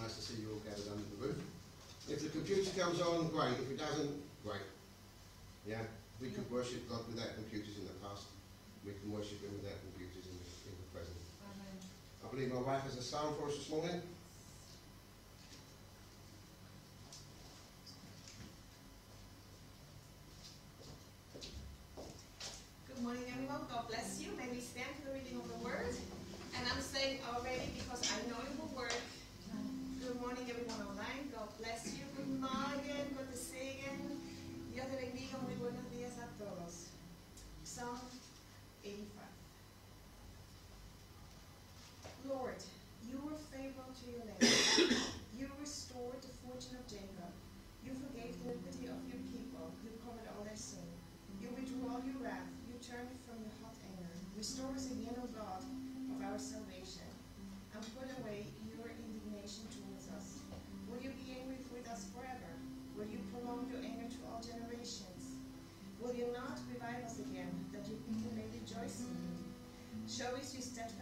nice to see you all gathered under the roof. If the computer comes on, great. If it doesn't, great. Yeah, we could worship God without computers in the past. We can worship Him without computers in the, in the present. I believe my wife has a psalm for us this morning. Good morning, everyone. God bless you. May we stand for the reading of the word. And I'm saying already Psalm 85. Lord, you were faithful to your name. you restored the fortune of Jacob. You forgave the iniquity of your people. You covered all their sin. You withdrew all your wrath. You turned from your hot anger. Restore us again, O Show us your steadfast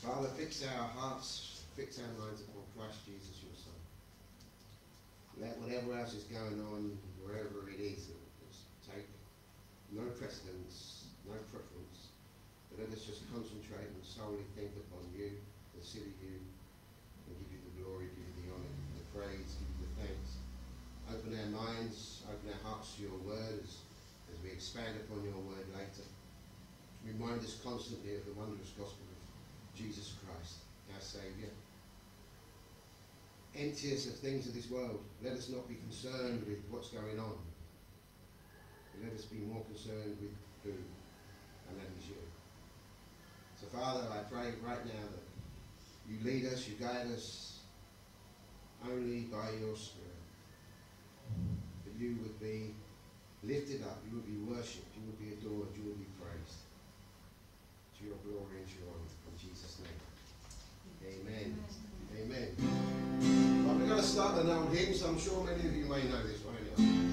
Father, fix our hearts, fix our minds upon Christ Jesus, your Son. Let whatever else is going on, wherever it is, just take no precedence, no preference. But let us just concentrate and solely think upon you, consider you, and give you the glory, give you the honour, give you the praise, give you the thanks. Open our minds, open our hearts to your word as, as we expand upon your word later. Remind us constantly of the wondrous gospel Jesus Christ, our Saviour. Empty us of things of this world. Let us not be concerned with what's going on. Let us be more concerned with who, and that is you. So, Father, I pray right now that you lead us, you guide us only by your Spirit. That you would be lifted up, you would be worshipped, you would be adored, you would be praised. To your glory and to your honour. Jesus' name. Amen. Amen. We're going to start an old hymn, so I'm sure many of you may know this one.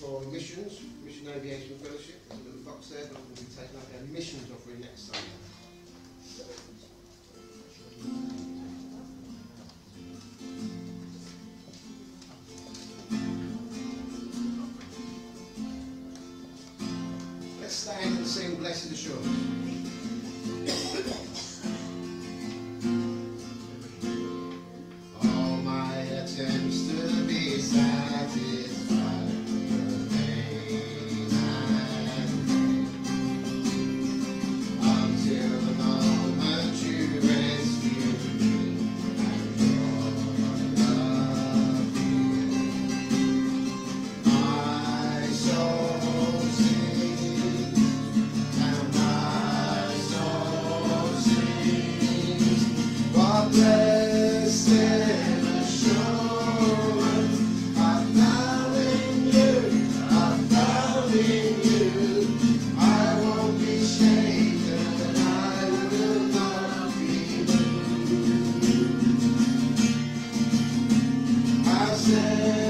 for missions, Mission Aviation Fellowship, There's a little box there, but we'll be taking up our missions offering next Sunday. stand and sing Blessed Assurance. Amen.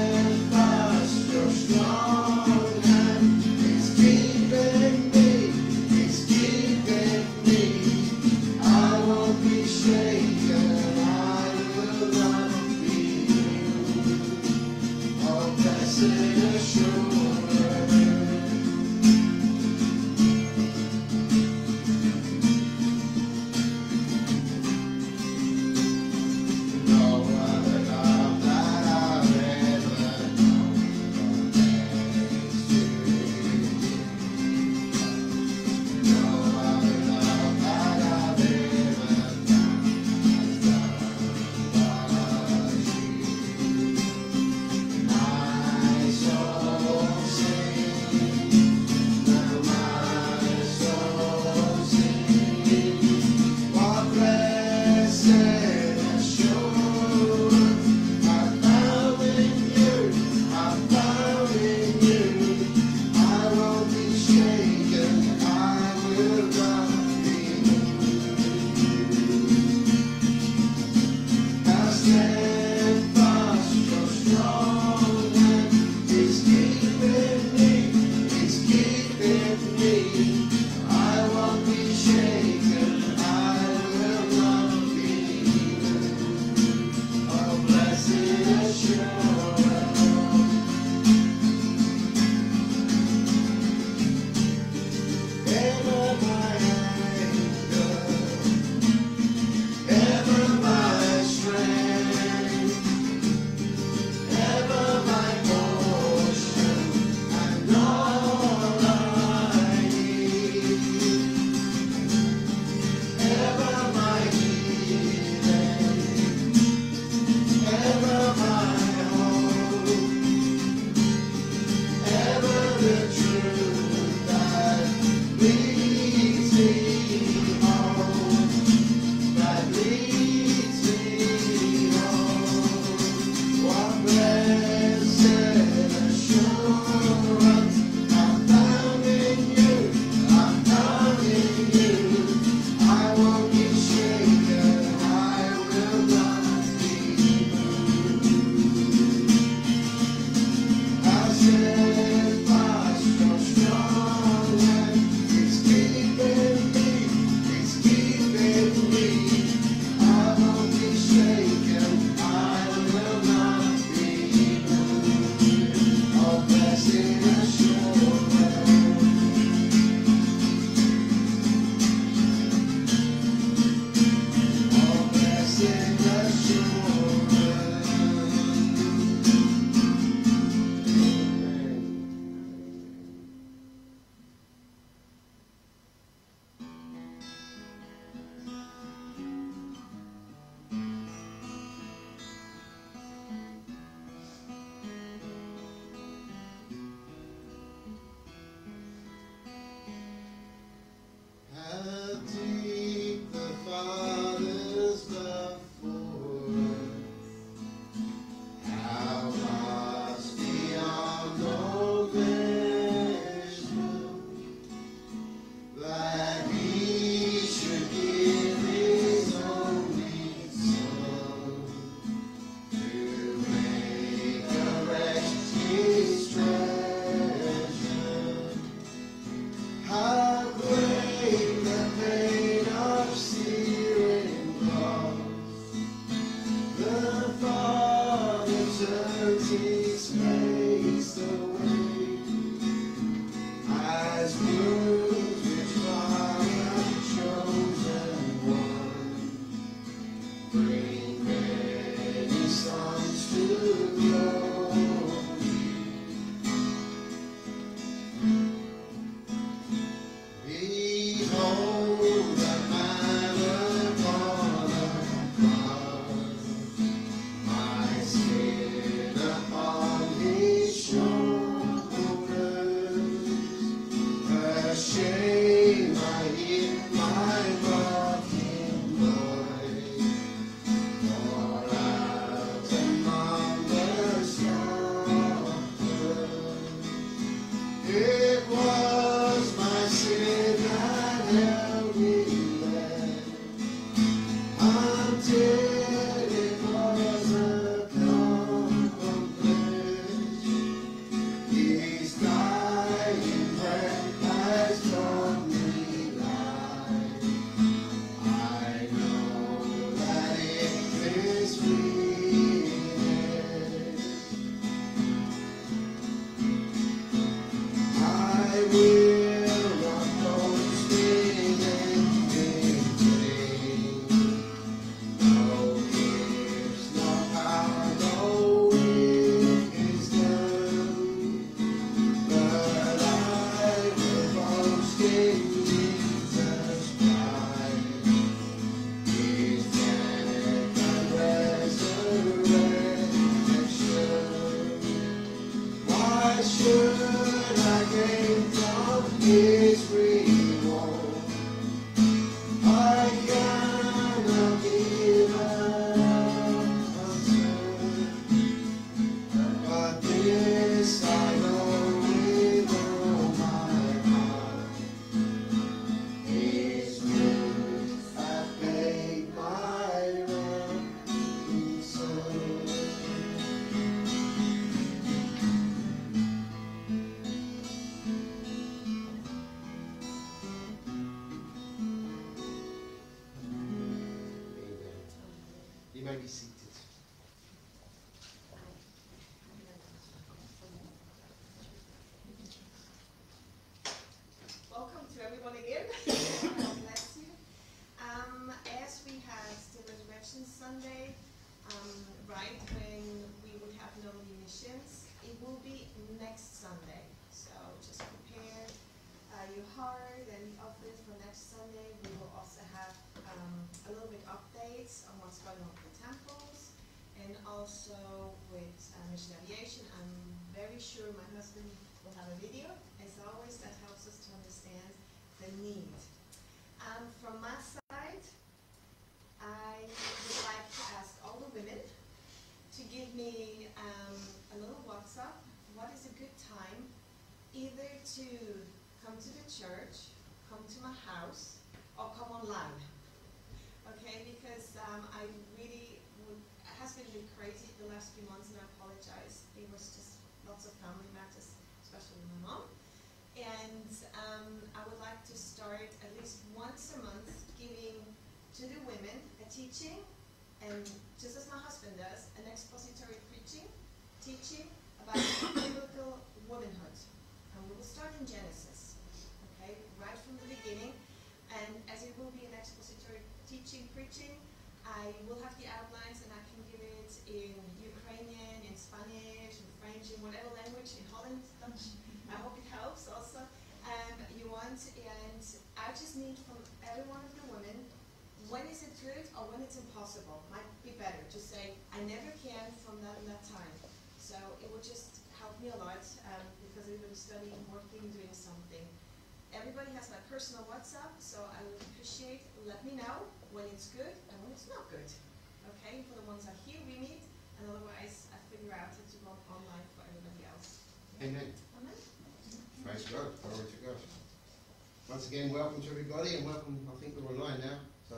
Everybody, and welcome. I think we're online now, so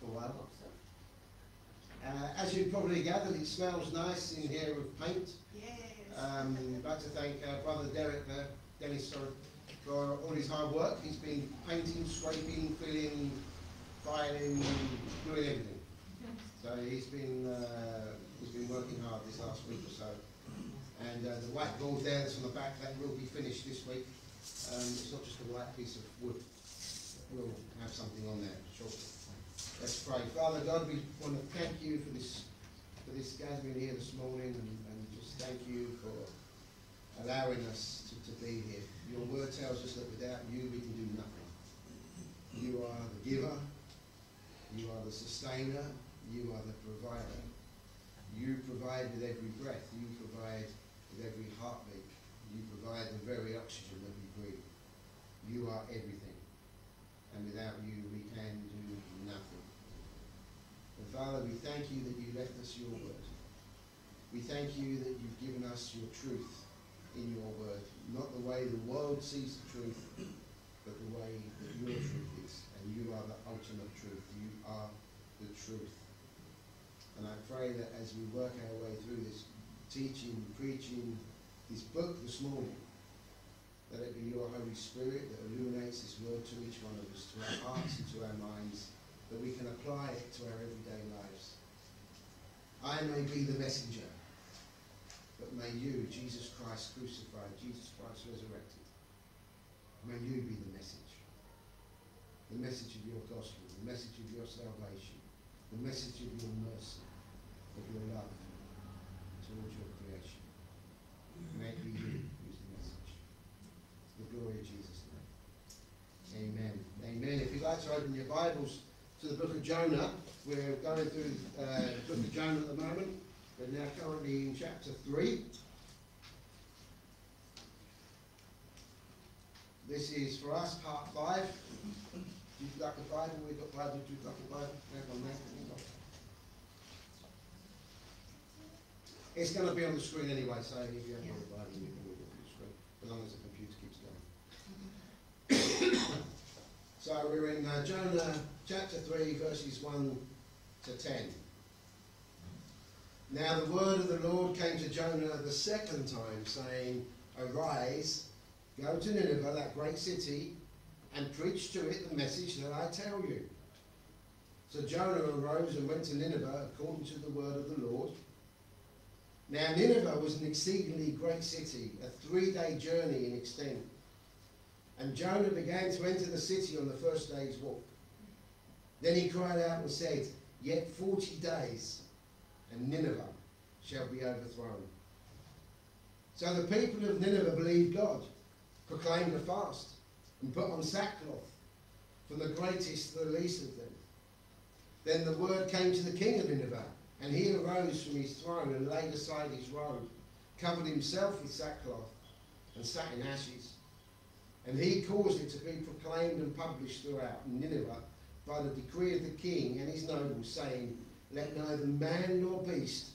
for a while. Uh, as you probably gathered, it smells nice in here of paint. Yes. Um, I'd like to thank uh, Brother Derek, uh, Dennis, sorry, for all his hard work. He's been painting, scraping, filling, filing, doing everything. So he's been uh, he's been working hard this last week or so. And uh, the white board there that's on the back that will be finished this week. Um, it's not just a white piece of wood. We'll have something on there shortly. Let's pray. Father God, we want to thank you for this for this gathering here this morning and, and just thank you for allowing us to, to be here. Your word tells us that without you we can do nothing. You are the giver, you are the sustainer, you are the provider. You provide with every breath, you provide with every heartbeat, you provide the very oxygen that we breathe. You are everything. And without you we can do nothing. And Father, we thank you that you left us your word. We thank you that you've given us your truth in your word. Not the way the world sees the truth, but the way that your truth is. And you are the ultimate truth. You are the truth. And I pray that as we work our way through this teaching, preaching, this book this morning, that it be your Holy Spirit that illuminates this word to each one of us, to our hearts and to our minds, that we can apply it to our everyday lives. I may be the messenger, but may you, Jesus Christ crucified, Jesus Christ resurrected, may you be the message. The message of your gospel, the message of your salvation, the message of your mercy, of your love towards your creation. May it be you who's the message. To the glory of Jesus' name. Amen. Amen. If you'd like to open your Bibles to the book of Jonah, we're going through uh, the book of Jonah at the moment. We're now currently in chapter 3. This is for us part 5. If you'd like a Bible, we've got Bible. If you'd like a Bible. It's going to be on the screen anyway, so if you haven't got a Bible, you can read it on the screen, as long as the computer keeps going. So we're in uh, Jonah chapter 3, verses 1 to 10. Now the word of the Lord came to Jonah the second time, saying, Arise, go to Nineveh, that great city, and preach to it the message that I tell you. So Jonah arose and went to Nineveh according to the word of the Lord. Now Nineveh was an exceedingly great city, a three-day journey in extent. And Jonah began to enter the city on the first day's walk. Then he cried out and said, Yet forty days, and Nineveh shall be overthrown. So the people of Nineveh believed God, proclaimed a fast, and put on sackcloth, from the greatest to the least of them. Then the word came to the king of Nineveh, and he arose from his throne and laid aside his robe, covered himself with sackcloth, and sat in ashes. And he caused it to be proclaimed and published throughout Nineveh by the decree of the king and his nobles, saying, Let neither man nor beast,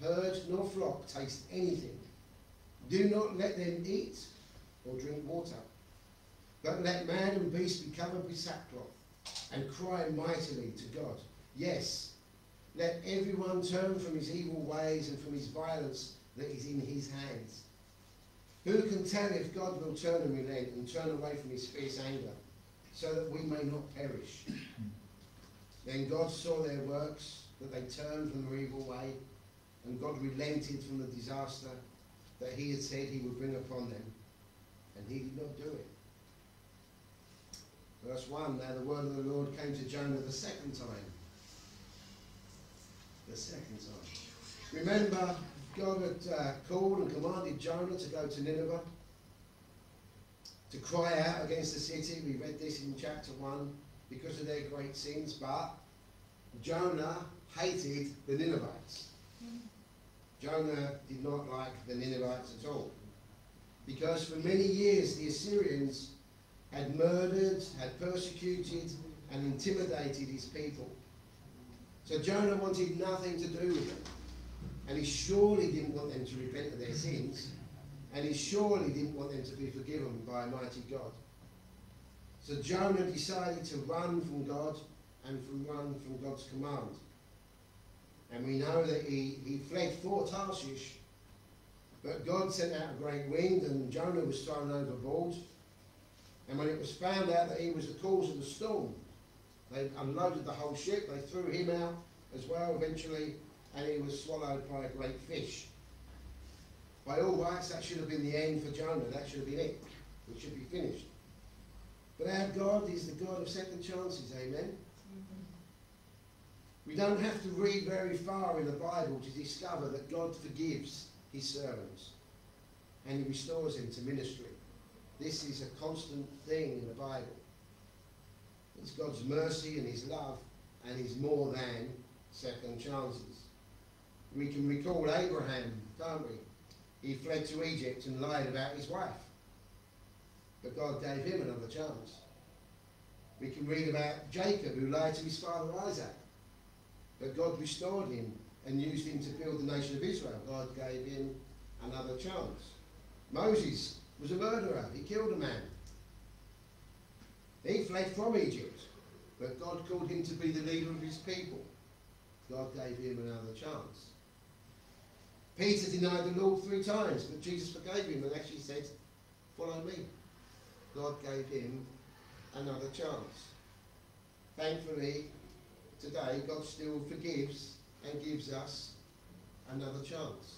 herd nor flock taste anything. Do not let them eat or drink water, but let man and beast be covered with sackcloth and cry mightily to God. Yes, let everyone turn from his evil ways and from his violence that is in his hands. Who can tell if God will turn and relent and turn away from his fierce anger, so that we may not perish? then God saw their works, that they turned from their evil way, and God relented from the disaster that he had said he would bring upon them, and he did not do it. Verse 1 Now the word of the Lord came to Jonah the second time. The second time. Remember, God had uh, called and commanded Jonah to go to Nineveh to cry out against the city. We read this in chapter 1 because of their great sins, but Jonah hated the Ninevites. Jonah did not like the Ninevites at all. Because for many years the Assyrians had murdered, had persecuted, and intimidated his people. So Jonah wanted nothing to do with them. And he surely didn't want them to repent of their sins. And he surely didn't want them to be forgiven by a mighty God. So Jonah decided to run from God and from run from God's command. And we know that he, he fled for Tarshish, but God sent out a great wind and Jonah was thrown overboard. And when it was found out that he was the cause of the storm, they unloaded the whole ship, they threw him out as well eventually, and he was swallowed by a great fish. By all rights, that should have been the end for Jonah, that should have been it. It should be finished. But our God is the God of second chances, amen? Mm-hmm. We don't have to read very far in the Bible to discover that God forgives his servants and he restores them to ministry. This is a constant thing in the Bible. It's God's mercy and his love and his more than second chances. We can recall Abraham, can't we? He fled to Egypt and lied about his wife. But God gave him another chance. We can read about Jacob who lied to his father Isaac. But God restored him and used him to build the nation of Israel. God gave him another chance. Moses was a murderer. He killed a man. He fled from Egypt. But God called him to be the leader of his people. God gave him another chance. Peter denied the Lord three times, but Jesus forgave him and actually said, Follow me. God gave him another chance. Thankfully, today God still forgives and gives us another chance.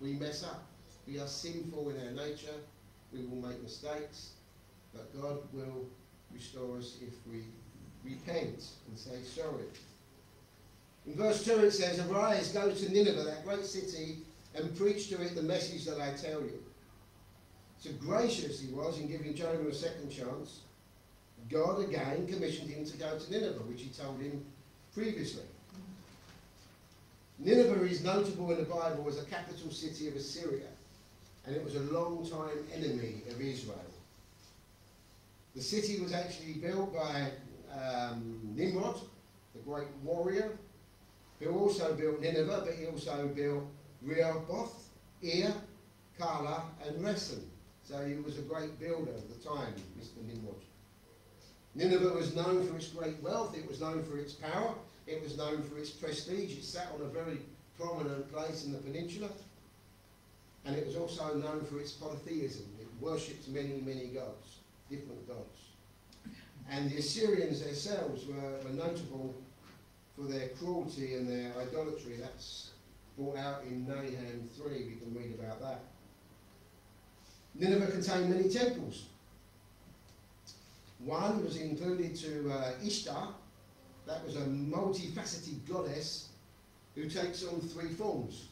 We mess up. We are sinful in our nature. We will make mistakes. But God will restore us if we repent and say sorry. In verse 2 it says, Arise, go to Nineveh, that great city, and preach to it the message that I tell you. So gracious he was in giving Jonah a second chance. God again commissioned him to go to Nineveh, which he told him previously. Nineveh is notable in the Bible as a capital city of Assyria, and it was a long time enemy of Israel. The city was actually built by um, Nimrod, the great warrior, who also built Nineveh, but he also built Rehoboth, Ir, Calah, and Resen. So he was a great builder at the time, Mr. Nimrod. Nineveh was known for its great wealth, it was known for its power, it was known for its prestige, it sat on a very prominent place in the peninsula, and it was also known for its polytheism. It worshipped many, many gods, different gods. And the Assyrians themselves were, were notable for their cruelty and their idolatry. That's brought out in Nahum 3, we can read about that. Nineveh contained many temples. One was included to uh, Ishtar, that was a multifaceted goddess who takes on three forms.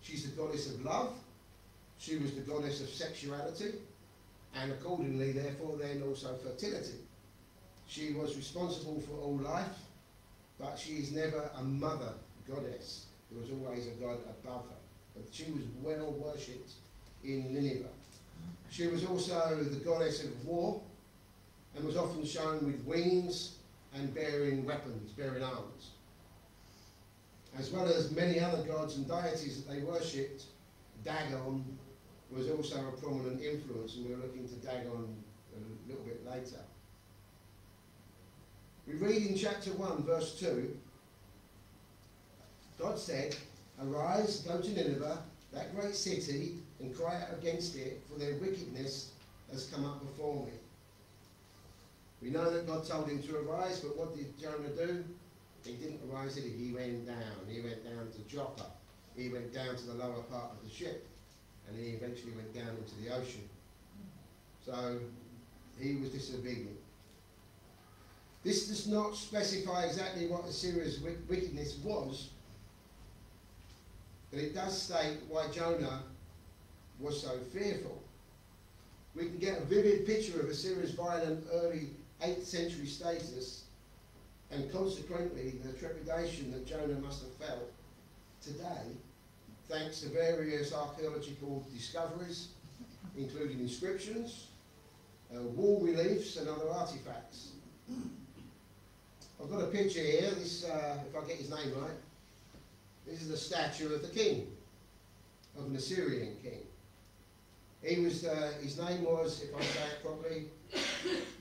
She's the goddess of love, she was the goddess of sexuality, and accordingly, therefore, then also fertility. She was responsible for all life, but she is never a mother goddess. There was always a god above her. But she was well worshipped in Nineveh. She was also the goddess of war and was often shown with wings and bearing weapons, bearing arms. As well as many other gods and deities that they worshipped, Dagon was also a prominent influence, and we're looking to Dagon a little bit later. We read in chapter 1, verse 2 God said, Arise, go to Nineveh, that great city, and cry out against it, for their wickedness has come up before me. We know that God told him to arise, but what did Jonah do? He didn't arise, did he? He went down. He went down to Joppa. He went down to the lower part of the ship. And he eventually went down into the ocean. So he was disobedient. This does not specify exactly what Assyria's wickedness was, but it does state why Jonah was so fearful. We can get a vivid picture of Assyria's violent early 8th century status and consequently the trepidation that Jonah must have felt today thanks to various archaeological discoveries including inscriptions, uh, wall reliefs and other artifacts. I've got a picture here, this, uh, if I get his name right, this is a statue of the king, of an Assyrian king. He was, uh, his name was, if I say it properly,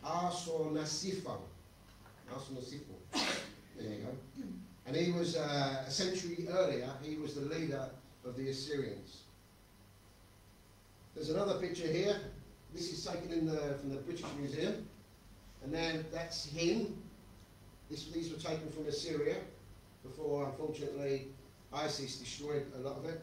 Ashurnasirpal. Ashurnasirpal. There you go. And he was, uh, a century earlier, he was the leader of the Assyrians. There's another picture here. This is taken in the, from the British Museum. And then that's him. This, these were taken from Assyria before, unfortunately, ISIS destroyed a lot of it.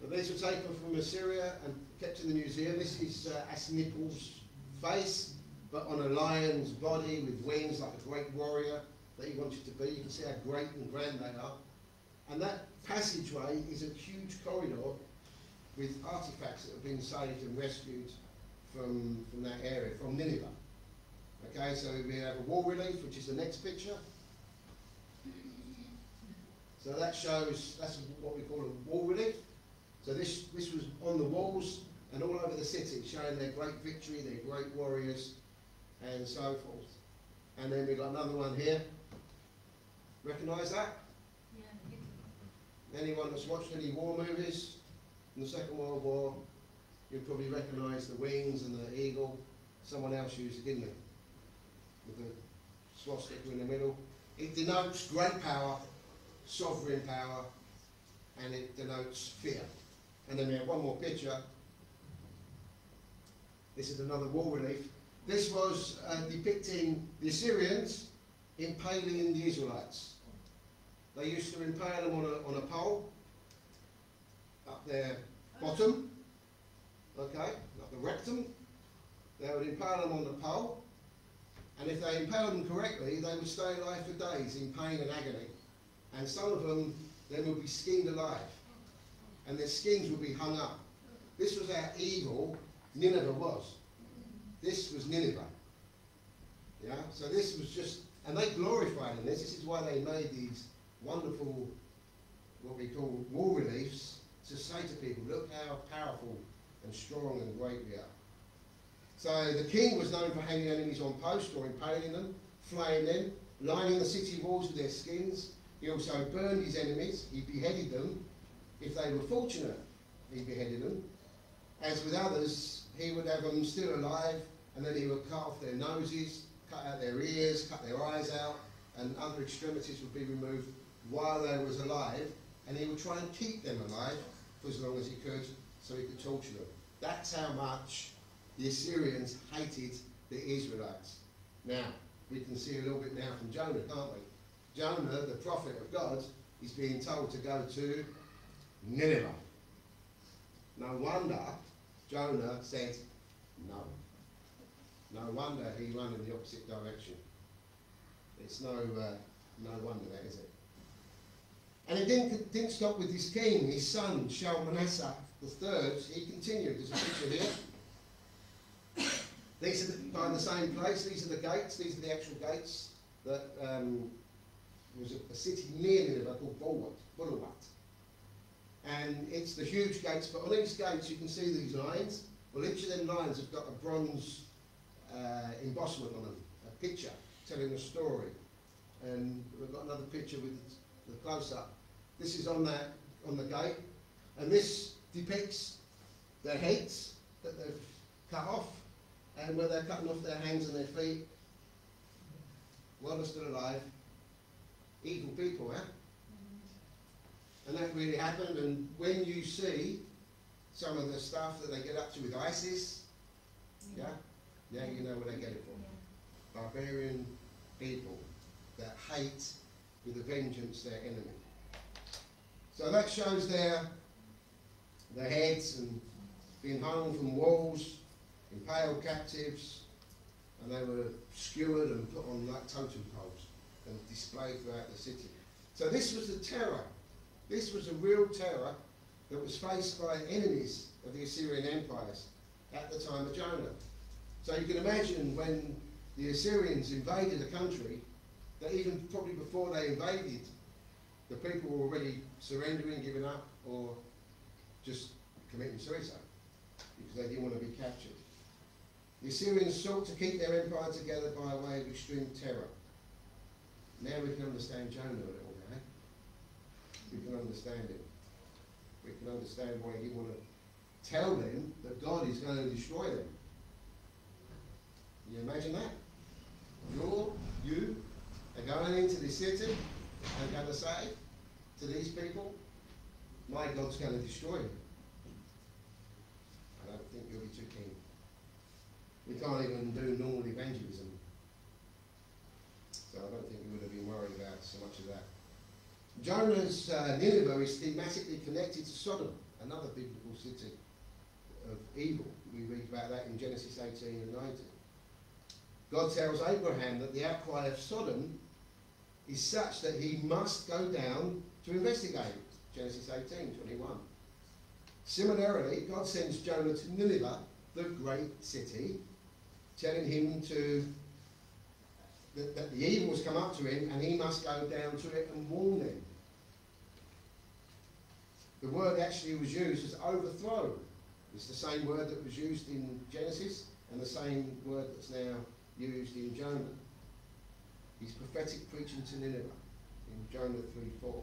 But these were taken from Assyria and kept in the museum. This is uh, Ashurnapal's face, but on a lion's body with wings like a great warrior that he wanted to be. You can see how great and grand they are. And that passageway is a huge corridor with artifacts that have been saved and rescued from, from that area, from Nineveh. Okay, so we have a wall relief, which is the next picture. So that shows, that's what we call a wall relief. So this, this was on the walls and all over the city, showing their great victory, their great warriors, and so forth. And then we've got another one here. Recognise that? Yeah. Anyone that's watched any war movies in the Second World War, you'll probably recognise the wings and the eagle. Someone else used it, didn't they? With the swastika in the middle. It denotes great power, sovereign power, and it denotes fear. And then we have one more picture. This is another wall relief. This was uh, depicting the Assyrians impaling the Israelites. They used to impale them on a, on a pole up their bottom, okay, up the rectum. They would impale them on the pole, and if they impaled them correctly, they would stay alive for days in pain and agony. And some of them then would be skinned alive and their skins would be hung up. This was how evil Nineveh was. This was Nineveh. Yeah, so this was just, and they glorified in this. This is why they made these wonderful, what we call wall reliefs, to say to people, look how powerful and strong and great we are. So the king was known for hanging enemies on posts or impaling them, flaying them, lining the city walls with their skins. He also burned his enemies, he beheaded them, if they were fortunate, he beheaded them. As with others, he would have them still alive, and then he would cut off their noses, cut out their ears, cut their eyes out, and other extremities would be removed while they was alive, and he would try and keep them alive for as long as he could, so he could torture them. That's how much the Assyrians hated the Israelites. Now, we can see a little bit now from Jonah, can't we? Jonah, the prophet of God, is being told to go to Nineveh. No wonder Jonah said no. No wonder he ran in the opposite direction. It's no, uh, no wonder that, is it? And it didn't, didn't stop with his king, his son, Shalmaneser the third. He continued. There's a picture here. These are the, by the same place. These are the gates. These are the actual gates that um, was a, a, city near Nineveh called Bulwat, Bulawat. And it's the huge gates, but on these gates you can see these lines. Well, each of them lines have got a bronze uh, embossment on them, a picture telling a story. And we've got another picture with the close-up. This is on that on the gate, and this depicts their heads that they've cut off, and where they're cutting off their hands and their feet. While they're still alive, evil people, eh? And that really happened. And when you see some of the stuff that they get up to with ISIS, yeah, yeah, you know where they get it from. Barbarian people that hate with a vengeance their enemy. So that shows their, their heads and being hung from walls, impaled captives, and they were skewered and put on like totem poles and displayed throughout the city. So this was the terror. This was a real terror that was faced by enemies of the Assyrian empires at the time of Jonah. So you can imagine when the Assyrians invaded a country, that even probably before they invaded, the people were already surrendering, giving up, or just committing suicide because they didn't want to be captured. The Assyrians sought to keep their empire together by way of extreme terror. Now we can understand Jonah a little bit. Eh? We can understand it. We can understand why he wanted to tell them that God is going to destroy them. Can you imagine that? You're, you are going into the city and going to say to these people, my God's going to destroy you. I don't think you'll be too keen. We can't even do normal evangelism. So I don't think we would have been worried about so much of that. Jonah's uh, Nineveh is thematically connected to Sodom, another biblical city of evil. We read about that in Genesis 18 and 19. God tells Abraham that the outcry of Sodom is such that he must go down to investigate. Genesis 18, 21. Similarly, God sends Jonah to Nineveh, the great city, telling him to that, that the evil has come up to him and he must go down to it and warn them. The word actually was used as overthrow. It's the same word that was used in Genesis and the same word that's now used in Jonah. He's prophetic preaching to Nineveh in Jonah 3 4.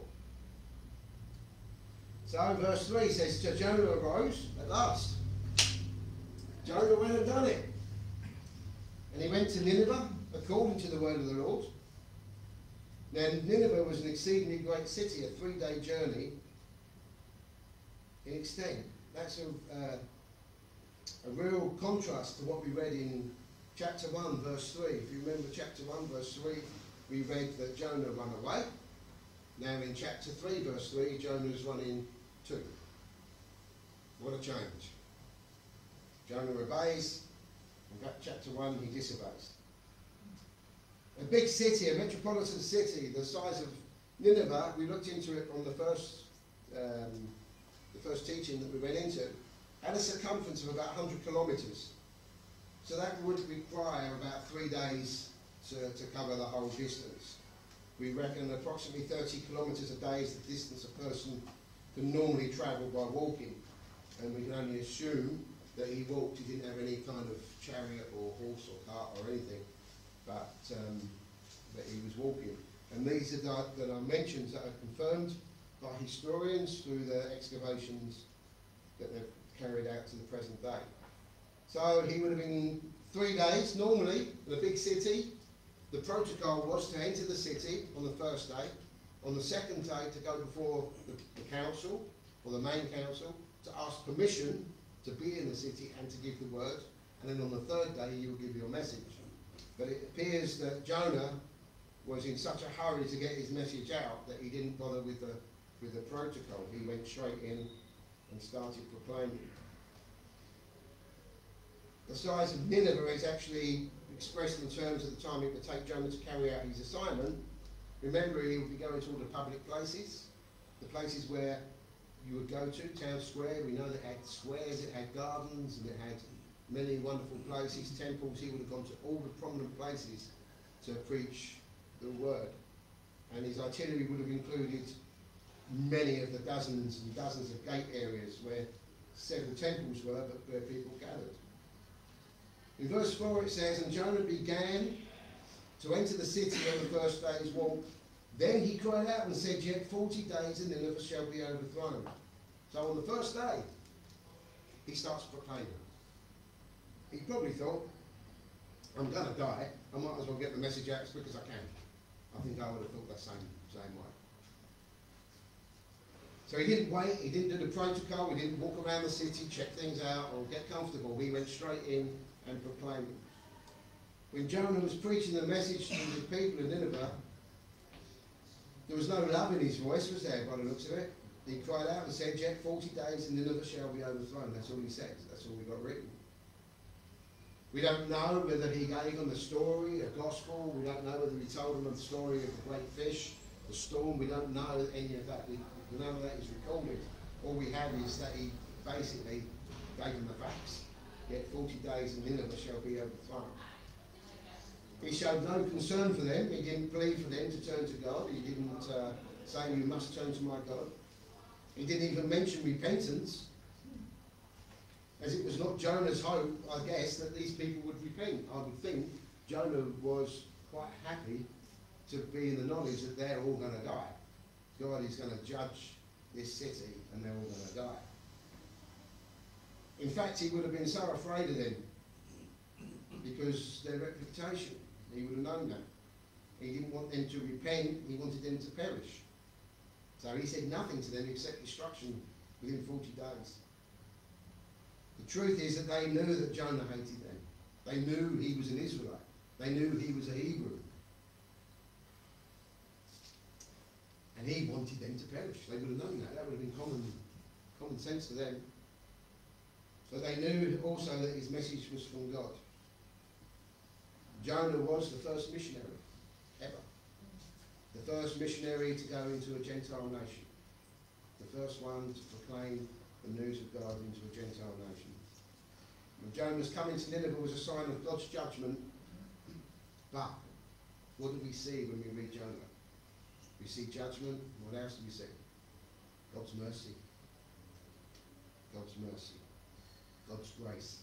So verse 3 says, Jonah arose at last. Jonah went and done it. And he went to Nineveh according to the word of the Lord. Now Nineveh was an exceedingly great city, a three day journey in extent. That's a, uh, a real contrast to what we read in chapter 1, verse 3. If you remember chapter 1, verse 3, we read that Jonah ran away. Now in chapter 3, verse 3, Jonah's running too. What a change. Jonah obeys. Chapter 1, he disobeys. A big city, a metropolitan city, the size of Nineveh, we looked into it on the first, um, the first teaching that we went into, had a circumference of about 100 kilometres. So that would require about three days to, to cover the whole distance. We reckon approximately 30 kilometres a day is the distance a person can normally travel by walking. And we can only assume that he walked, he didn't have any kind of chariot or horse or cart or anything, but um, that he was walking. And these are that, that are mentioned that are confirmed by historians through the excavations that they've carried out to the present day. So he would have been three days. Normally, in a big city, the protocol was to enter the city on the first day. On the second day, to go before the, the council, or the main council, to ask permission to be in the city and to give the word. And then on the third day, he will give your message. But it appears that Jonah was in such a hurry to get his message out that he didn't bother with the, with the protocol. He went straight in and started proclaiming. The size of Nineveh is actually expressed in terms of the time it would take Jonah to carry out his assignment. Remember, he would be going to all the public places, the places where you would go to, town square. We know that had squares, it had gardens, and it had many wonderful places, temples. He would have gone to all the prominent places to preach the word. And his itinerary would have included many of the dozens and dozens of gate areas where several temples were, but where people gathered. In verse 4 it says, And Jonah began to enter the city on the first day's walk. Then he cried out and said, Yet forty days and Nineveh shall be overthrown. So on the first day, he starts proclaiming. He probably thought, I'm going to die. I might as well get the message out as quick as I can. I think I would have thought the same, same way. So he didn't wait, he didn't do the protocol, he didn't walk around the city, check things out, or get comfortable. He went straight in and proclaimed. When Jonah was preaching the message to the people of Nineveh, there was no love in his voice, was there, by the looks of it? He cried out and said, Yet forty days and Nineveh shall be overthrown. That's all he said. That's all we got written. We don't know whether he gave them a story, a gospel. We don't know whether he told them the story of the great fish, the storm. We don't know any of that. None of that is recorded. All we have is that he basically gave them the facts. Yet 40 days and Nineveh shall be overthrown. He showed no concern for them. He didn't plead for them to turn to God. He didn't uh, say, You must turn to my God. He didn't even mention repentance as it was not Jonah's hope, I guess, that these people would repent. I would think Jonah was quite happy to be in the knowledge that they're all going to die. God is going to judge this city and they're all going to die. In fact, he would have been so afraid of them because their reputation, he would have known that. He didn't want them to repent, he wanted them to perish. So he said nothing to them except destruction within 40 days. The truth is that they knew that Jonah hated them. They knew he was an Israelite. They knew he was a Hebrew. And he wanted them to perish. They would have known that. That would have been common, common sense to them. But they knew also that his message was from God. Jonah was the first missionary ever. The first missionary to go into a Gentile nation. The first one to proclaim the news of God into a Gentile nation. When Jonah's coming to Nineveh was a sign of God's judgment. But what do we see when we read Jonah? We see judgment. What else do we see? God's mercy. God's mercy. God's grace.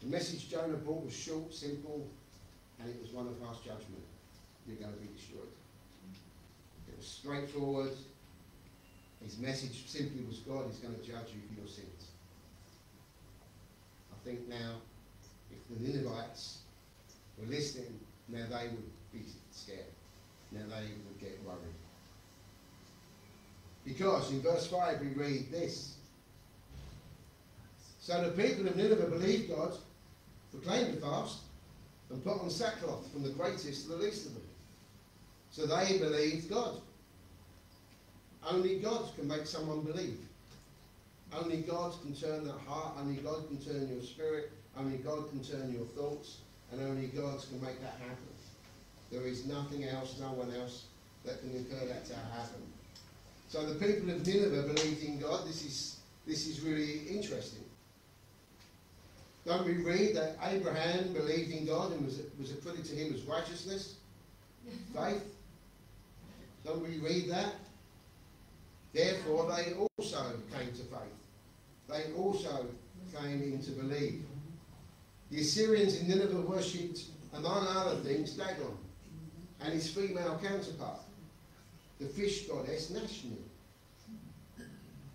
The message Jonah brought was short, simple, and it was one of harsh judgment. You're going to be destroyed. It was straightforward. His message simply was God is going to judge you for your sins. I think now, if the Ninevites were listening, now they would be scared. Now they would get worried. Because in verse 5 we read this. So the people of Nineveh believed God, proclaimed a fast, and put on sackcloth from the greatest to the least of them. So they believed God. Only God can make someone believe. Only God can turn that heart. Only God can turn your spirit. Only God can turn your thoughts. And only God can make that happen. There is nothing else, no one else that can incur that to happen. So the people of Nineveh believed in God. This is, this is really interesting. Don't we read that Abraham believed in God and was, was accredited to him as righteousness? Faith? Don't we read that? Therefore, they also came to faith. They also came in to believe. The Assyrians in Nineveh worshipped, among other things, Dagon and his female counterpart, the fish goddess Nashnu.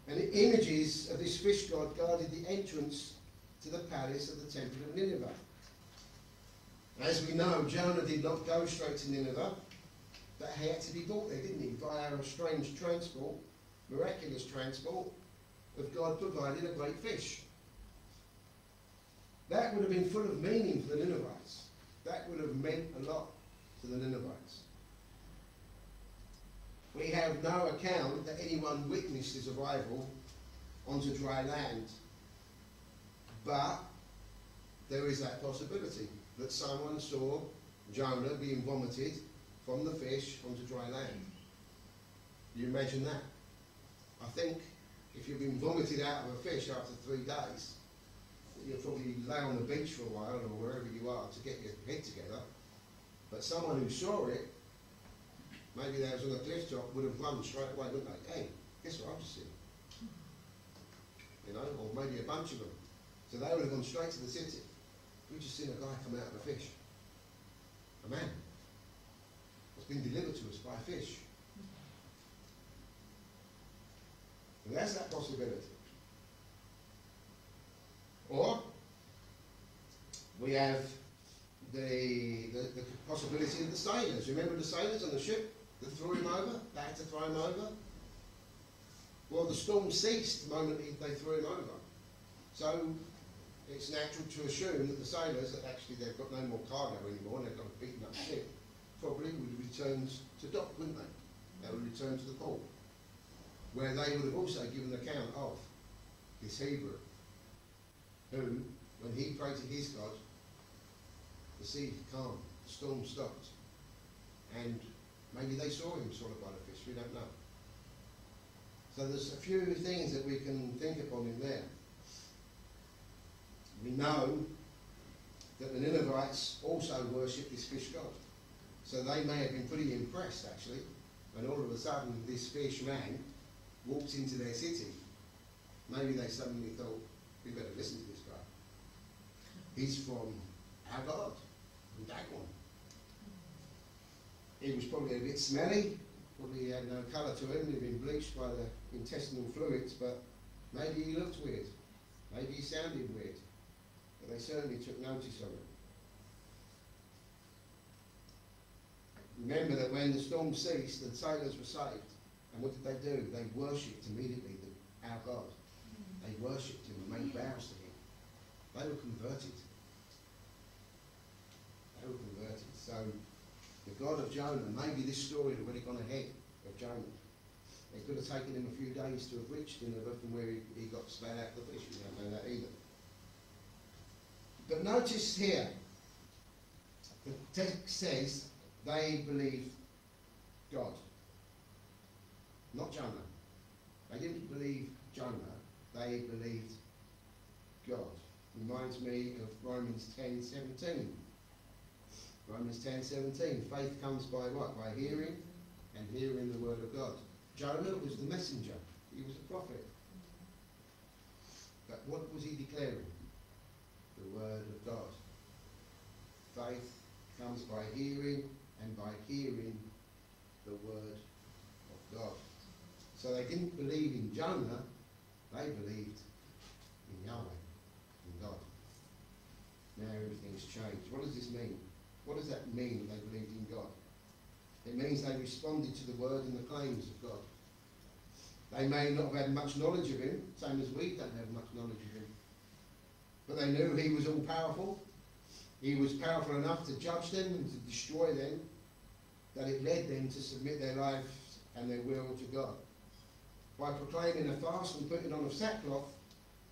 And the images of this fish god guarded the entrance to the palace of the temple of Nineveh. As we know, Jonah did not go straight to Nineveh, but he had to be brought there, didn't he? Via a strange transport, miraculous transport, of God providing a great fish. That would have been full of meaning for the Ninevites. That would have meant a lot to the Ninevites. We have no account that anyone witnessed his arrival onto dry land. But there is that possibility that someone saw Jonah being vomited from the fish onto dry land. You imagine that? I think if you've been vomited out of a fish after three days, you'll probably lay on the beach for a while or wherever you are to get your head together. But someone who saw it, maybe they was on a cliff top, would have run straight away, wouldn't? Hey, guess what I've just seen? You know, or maybe a bunch of them. So they would have gone straight to the city. We've just seen a guy come out of a fish. A man. Has been delivered to us by a fish. And there's that possibility. Or we have the, the, the possibility of the sailors. Remember the sailors on the ship that threw him over? They had to throw him over. Well, the storm ceased the moment they threw him over. So it's natural to assume that the sailors, that actually they've got no more cargo anymore, and they've got a beaten up ship, probably would return to dock, wouldn't they? They would return to the port, where they would have also given the account of this Hebrew, who, when he prayed to his God, the sea calmed, the storm stopped, and maybe they saw him swallowed by the fish, we don't know. So there's a few things that we can think upon in there. We know that the Ninevites also worshipped this fish god. So they may have been pretty impressed actually when all of a sudden this fish man walked into their city. Maybe they suddenly thought, we better listen to this guy. He's from our God, from Dagon. He was probably a bit smelly, probably had no colour to him, he'd been bleached by the intestinal fluids, but maybe he looked weird. Maybe he sounded weird. But they certainly took notice of him. Remember that when the storm ceased, the sailors were saved. And what did they do? They worshipped immediately the, our God. They worshipped him and made vows to him. They were converted. They were converted. So the God of Jonah, maybe this story had already gone ahead of Jonah. It could have taken him a few days to have reached Nineveh from where he, he got spat out of the fish. We don't know that either. But notice here, the text says they believed God, not Jonah. They didn't believe Jonah, they believed God. Reminds me of Romans 10 17. Romans 10 17. Faith comes by what? By hearing, and hearing the word of God. Jonah was the messenger, he was a prophet. But what was he declaring? Word of God. Faith comes by hearing, and by hearing the word of God. So they didn't believe in Jonah, they believed in Yahweh, in God. Now everything's changed. What does this mean? What does that mean they believed in God? It means they responded to the word and the claims of God. They may not have had much knowledge of him, same as we don't have much knowledge of him. But they knew he was all powerful. He was powerful enough to judge them and to destroy them, that it led them to submit their lives and their will to God. By proclaiming a fast and putting on of sackcloth,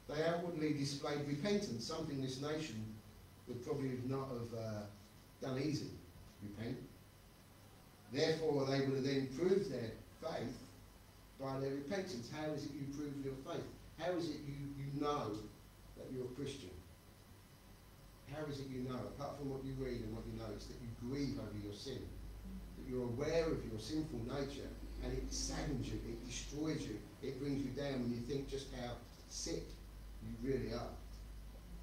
they outwardly displayed repentance, something this nation would probably not have uh, done easy, repent. Therefore, they would have then proved their faith by their repentance. How is it you prove your faith? How is it you, you know you're a Christian? How is it you know, apart from what you read and what you know, it's that you grieve over your sin, that you're aware of your sinful nature, and it saddens you, it destroys you, it brings you down when you think just how sick you really are,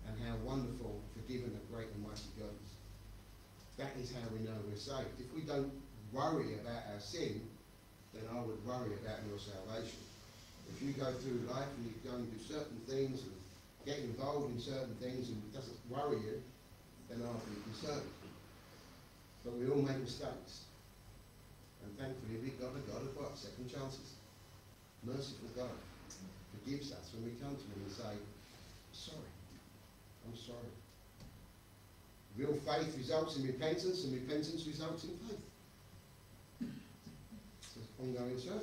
and how wonderful, forgiven, and great and mighty God is. That is how we know we're saved. If we don't worry about our sin, then I would worry about your salvation. If you go through life and you go and do certain things and get involved in certain things and doesn't worry you, then I'll be concerned. But we all make mistakes. And thankfully we've got a God of what? Second chances. Merciful God. Forgives us when we come to him and say, sorry. I'm sorry. Real faith results in repentance, and repentance results in faith. It's an ongoing circle.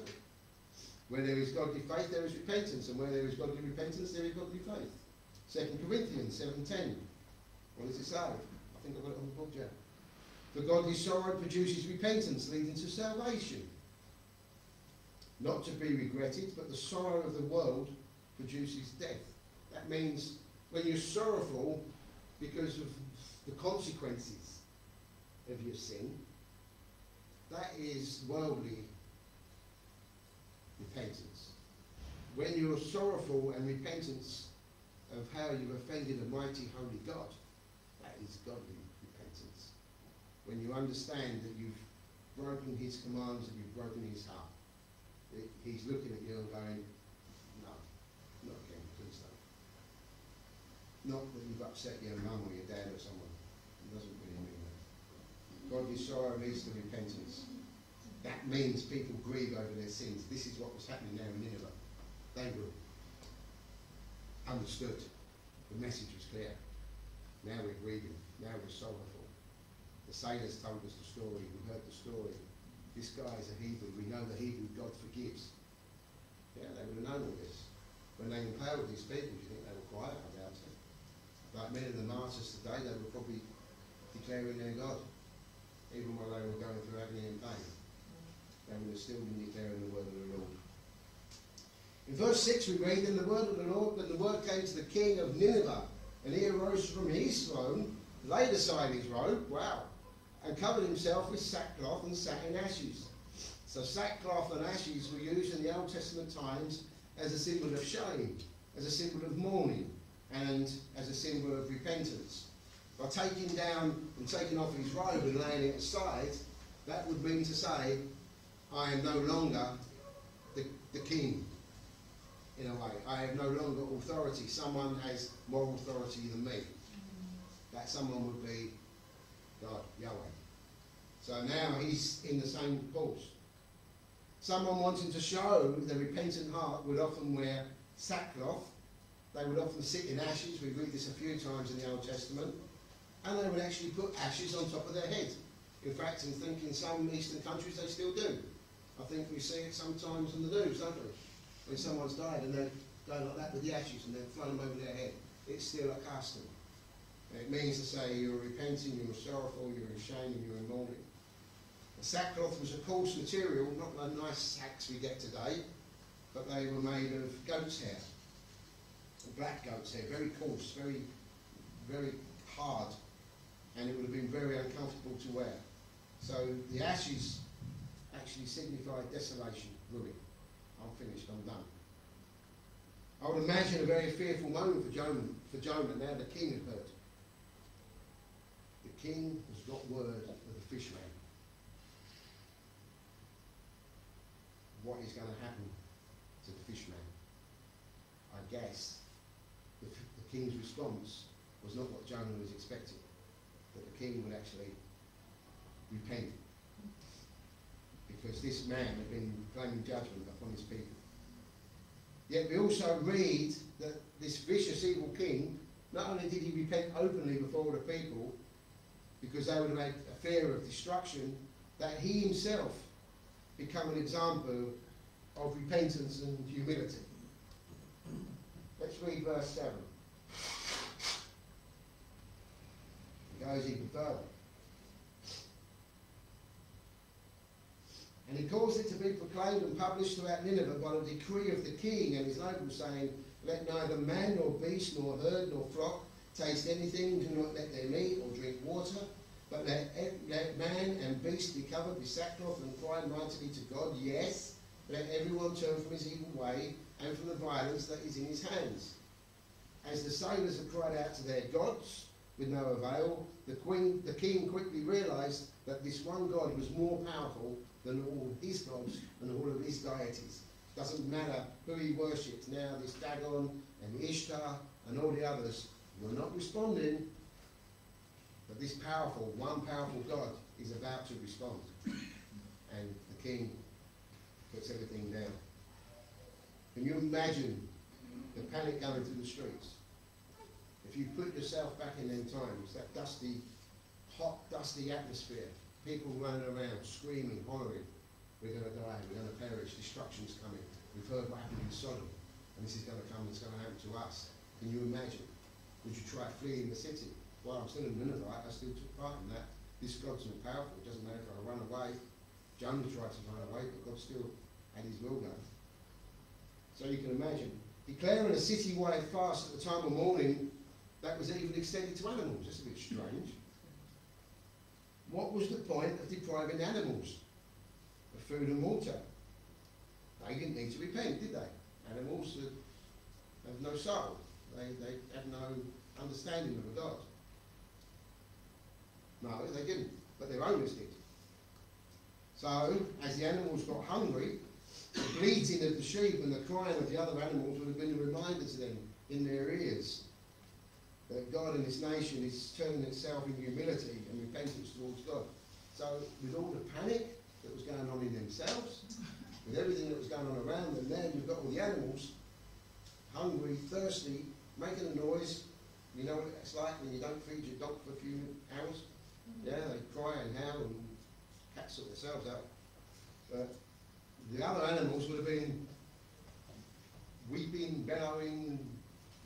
Where there is godly faith, there is repentance, and where there is godly repentance, there is godly faith. Second Corinthians seven ten. What does it say? I think I've got it on the book, yeah. For godly sorrow produces repentance, leading to salvation. Not to be regretted, but the sorrow of the world produces death. That means when you're sorrowful because of the consequences of your sin, that is worldly repentance. When you're sorrowful and repentance of how you've offended a mighty holy God, that is godly repentance. When you understand that you've broken his commands and you've broken his heart, he's looking at you and going, no, not again, please don't. Not that you've upset your mum or your dad or someone. It doesn't really mean that. Godly sorrow leads to repentance. That means people grieve over their sins. This is what was happening there in Nineveh. They were understood. The message was clear. Now we're grieving. Now we're sorrowful. The sailors told us the story. We heard the story. This guy is a Hebrew. We know the Hebrew God forgives. Yeah, they would have known all this. When they impaled these people, do you think they were quiet about it? Like many of the martyrs today, they were probably declaring their God, even while they were going through agony and pain. They would have still been declaring the word of the Lord. In verse 6 we read, In the word of the Lord, that the word came to the king of Nineveh, and he arose from his throne, laid aside his robe, wow, and covered himself with sackcloth and sat in ashes. So sackcloth and ashes were used in the Old Testament times as a symbol of shame, as a symbol of mourning, and as a symbol of repentance. By taking down and taking off his robe and laying it aside, that would mean to say, I am no longer the, the king, in a way. I have no longer authority. Someone has more authority than me. That someone would be God, Yahweh. So now he's in the same post. Someone wanting to show the repentant heart would often wear sackcloth. They would often sit in ashes. We read this a few times in the Old Testament. And they would actually put ashes on top of their head. In fact, I think in some eastern countries they still do. I think we see it sometimes in the news, don't we? When someone's died and they're go like that with the ashes and then throw them over their head. It's still a custom. It means to say you're repenting, you're sorrowful, you're in shame, and you're in mourning. The sackcloth was a coarse material, not the nice sacks we get today, but they were made of goat's hair, black goat's hair, very coarse, very, very hard, and it would have been very uncomfortable to wear. So the ashes actually signified desolation, ruin. I'm finished, I'm done. I would imagine a very fearful moment for Jonah, for Jonah now the king had heard. The king has got word of the fishman. What is going to happen to the fishman? I guess the, the king's response was not what Jonah was expecting, that the king would actually repent. Because this man had been claiming judgment upon his people. Yet we also read that this vicious, evil king, not only did he repent openly before the people, because they would have a fear of destruction, that he himself become an example of repentance and humility. Let's read verse 7. It goes even further. And he caused it to be proclaimed and published throughout Nineveh by the decree of the king and his nobles, saying, Let neither man nor beast nor herd nor flock taste anything, do not let them eat or drink water, but let, let man and beast be covered with sackcloth and cry mightily to God. Yes, let everyone turn from his evil way and from the violence that is in his hands. As the sailors had cried out to their gods with no avail, the, queen, the king quickly realised that this one God was more powerful than all his gods and all of his deities. Doesn't matter who he worships Now this Dagon and Ishtar and all the others were not responding, but this powerful, one powerful God is about to respond. And the king puts everything down. Can you imagine the panic going through the streets? If you put yourself back in them times, that dusty hot, dusty atmosphere. People running around, screaming, hollering, we're going to die, we're going to perish, destruction's coming. We've heard what happened in Sodom, and this is going to come, it's going to happen to us. Can you imagine? Would you try fleeing the city? Well, I'm still a Ninevite, I still took part in that. This God's all powerful, it doesn't matter if I run away. Jonah tried to run away, but God still had his will going. So you can imagine. Declaring a city-wide fast at the time of mourning, that was even extended to animals. That's a bit strange. What was the point of depriving animals of food and water? They didn't need to repent, did they? Animals have, have no soul. They, they have no understanding of a God. No, they didn't, but their owners did. So, as the animals got hungry, the bleating of the sheep and the crying of the other animals would have been a reminder to them in their ears that God and His nation is turning itself in humility and repentance towards God. So, with all the panic that was going on in themselves, with everything that was going on around them, there you've got all the animals, hungry, thirsty, making a noise. You know what it's like when you don't feed your dog for a few hours? Yeah, they cry and howl and cats sort themselves out. But the other animals would have been weeping, bellowing,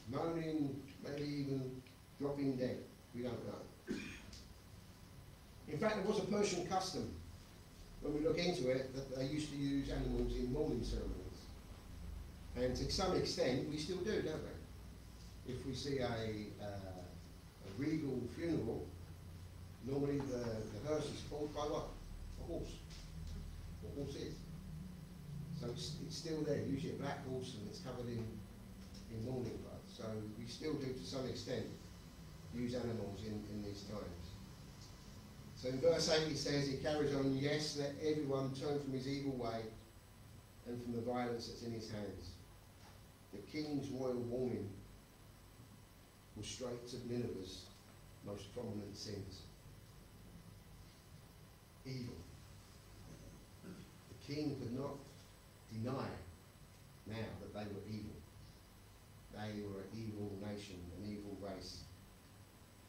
moaning, maybe even dropping dead. We don't know. In fact, it was a Persian custom, when we look into it, that they used to use animals in mourning ceremonies. And to some extent, we still do, don't we? If we see a, uh, a regal funeral, normally the, the hearse is pulled by what? A horse. A horse is. So it's, it's still there, usually a black horse and it's covered in, in mourning clothes. So we still do to some extent use animals in, in these times. So in verse 8 he says, he carries on, yes, let everyone turn from his evil way and from the violence that's in his hands. The king's royal warning was straight to Nineveh's most prominent sins. Evil. The king could not deny now that they were evil. They were an evil nation, an evil race.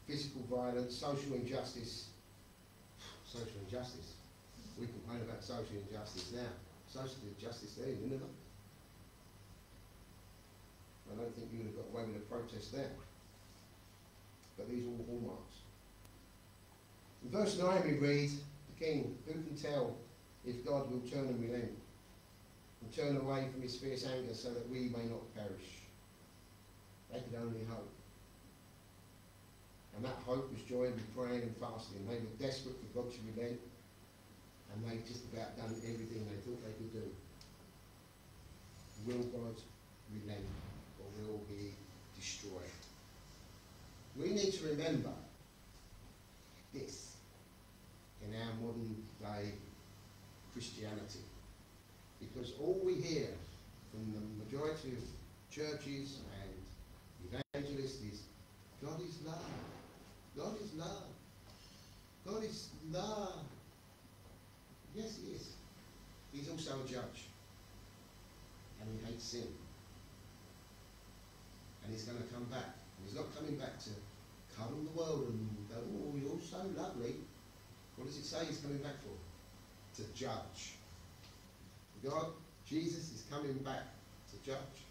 Physical violence, social injustice. Social injustice. We complain about social injustice now. Social injustice there in Nineveh. I don't think you would have got away with a protest there. But these are all hallmarks. In verse 9 we read, the king, who can tell if God will turn and relent and turn away from his fierce anger so that we may not perish? They could only hope. And that hope was joined with praying and fasting. They were desperate for God to relent and they'd just about done everything they thought they could do. Will God relent or will he destroy? We need to remember this in our modern day Christianity. Because all we hear from the majority of churches and evangelists is God is love. God is love. God is love. Yes, he is. He's also a judge. And he hates sin. And he's going to come back. And he's not coming back to calm the world and go, oh, you're so lovely. What does it say he's coming back for? To judge. God, Jesus is coming back to judge.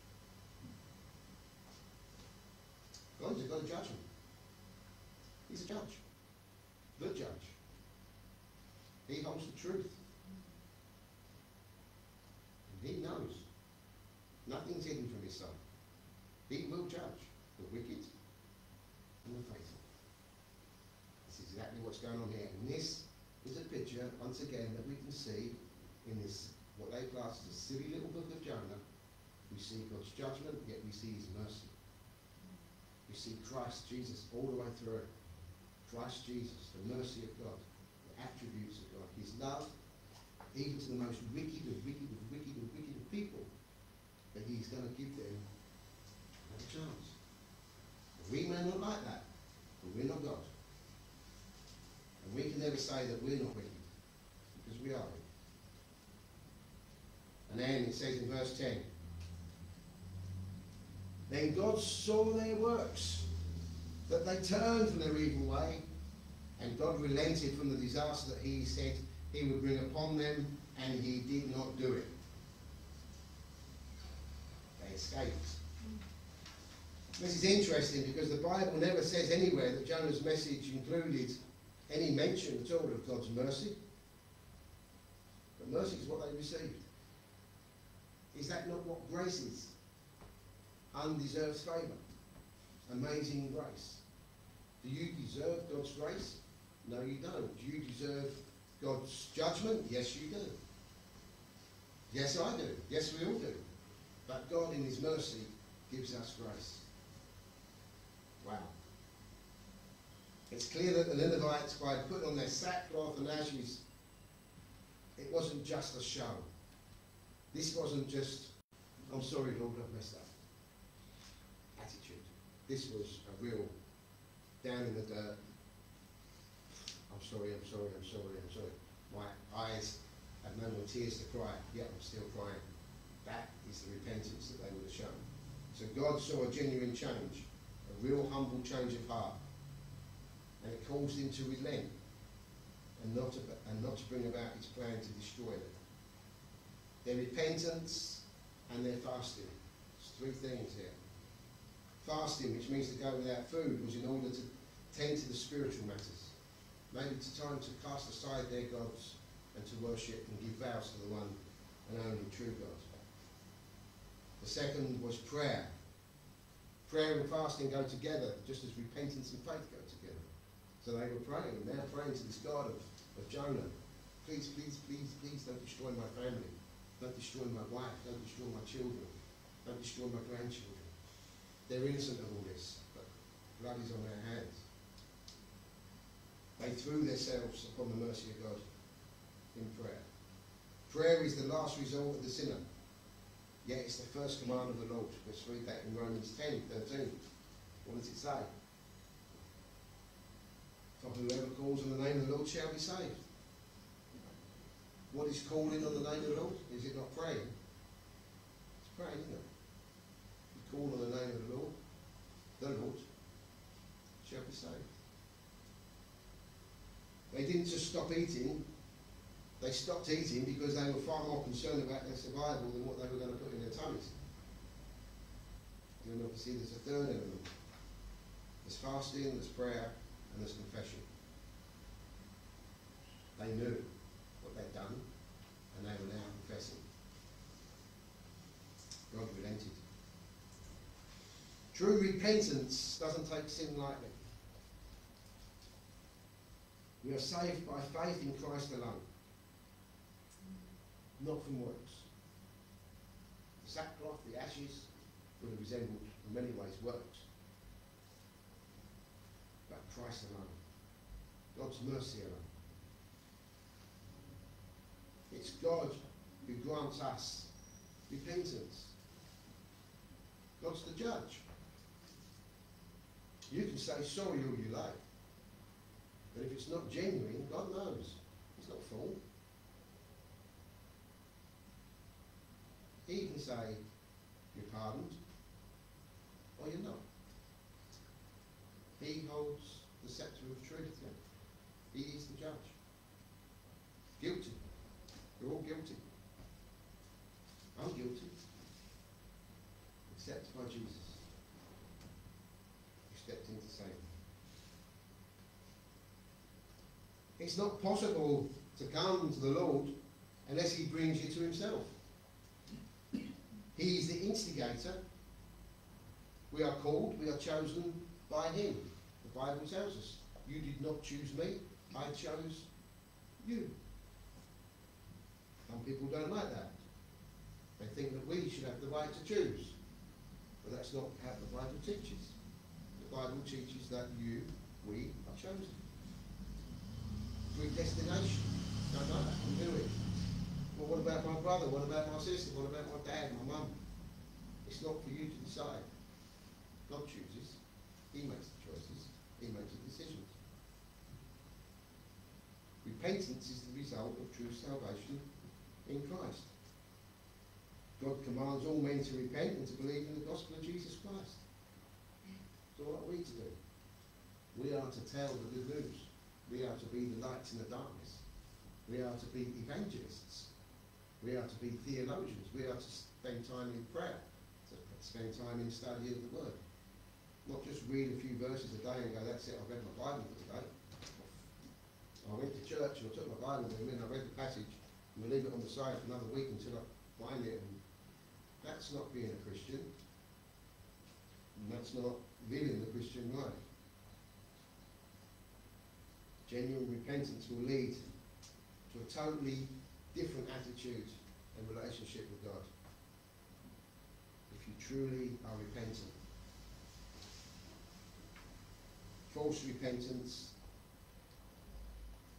God's a God of judgment. He's a judge. The judge. He holds the truth. And he knows. Nothing's hidden from his son. He will judge the wicked and the faithful. This is exactly what's going on here. And this is a picture, once again, that we can see in this, what they class as a silly little book of Jonah. We see God's judgment, yet we see his mercy. We see Christ Jesus all the way through. Christ Jesus, the mercy of God, the attributes of God, his love, even to the most wicked of wicked of wicked of wicked of people, that he's going to give them another chance. We may not like that, but we're not God. And we can never say that we're not wicked, because we are. And then it says in verse 10, Then God saw their works, that they turned from their evil way, And God relented from the disaster that he said he would bring upon them, and he did not do it. They escaped. This is interesting because the Bible never says anywhere that Jonah's message included any mention at all of God's mercy. But mercy is what they received. Is that not what grace is? Undeserved favour. Amazing grace. Do you deserve God's grace? No, you don't. Do you deserve God's judgment? Yes, you do. Yes, I do. Yes, we all do. But God, in His mercy, gives us grace. Wow. It's clear that the Ninevites, by putting on their sackcloth and ashes, it wasn't just a show. This wasn't just, I'm sorry, Lord, I've messed up. This was a real down in the dirt. I'm sorry, I'm sorry, I'm sorry, I'm sorry. My eyes have no more tears to cry, yet I'm still crying. That is the repentance that they would have shown. So God saw a genuine change, a real humble change of heart. And it caused him to relent and not, to, and not to bring about his plan to destroy them. Their repentance and their fasting. There's three things here. Fasting, which means to go without food, was in order to tend to the spiritual matters. Maybe it's time to cast aside their gods and to worship and give vows to the one and only true God. The second was prayer. Prayer and fasting go together, just as repentance and faith go together. So they were praying, and they're praying to this God of, of Jonah. Please, please, please, please don't destroy my family. Don't destroy my wife. Don't destroy my children. Don't destroy my grandchildren. They're innocent of all this, but blood is on their hands. They threw themselves upon the mercy of God in prayer. Prayer is the last resort of the sinner. Yet it's the first command of the Lord. Let's read that in Romans 10, 13. What does it say? For whoever calls on the name of the Lord shall be saved. What is calling on the name of the Lord? Is it not praying? It's praying, isn't it? Call on the name of the Lord, the Lord shall be saved. They didn't just stop eating, they stopped eating because they were far more concerned about their survival than what they were going to put in their tummies. And obviously there's a third element. There's fasting, there's prayer, and there's confession. They knew what they'd done, and they were now confessing. God relented. True repentance doesn't take sin lightly. We are saved by faith in Christ alone, not from works. The sackcloth, the ashes, would have resembled in many ways works. But Christ alone, God's mercy alone. It's God who grants us repentance. God's the judge. You can say sorry all you like. But if it's not genuine, God knows. He's not fool. He can say, you're pardoned, or you're not. He holds the sceptre of truth. He is the judge. Guilty. You're all guilty. I'm guilty. Except by Jesus. Who stepped in to save me. It's not possible to come to the Lord unless He brings you to Himself. He is the instigator. We are called, we are chosen by Him. The Bible tells us, You did not choose me, I chose you. Some people don't like that. They think that we should have the right to choose. But that's not how the Bible teaches. The Bible teaches that you, we, are chosen predestination. Don't know that. We do it. Well, what about my brother? What about my sister? What about my dad, my mum? It's not for you to decide. God chooses. He makes the choices. He makes the decisions. Repentance is the result of true salvation in Christ. God commands all men to repent and to believe in the gospel of Jesus Christ. So what are we to do? We are to tell the good news. We are to be the lights in the darkness. We are to be evangelists. We are to be theologians. We are to spend time in prayer, to spend time in study of the Word. Not just read a few verses a day and go, that's it, I've read my Bible for today. I went to church and I took my Bible with me and I read the passage and we leave it on the side for another week until I find it. And that's not being a Christian. And that's not living the Christian life. Genuine repentance will lead to a totally different attitude and relationship with God. If you truly are repentant. False repentance,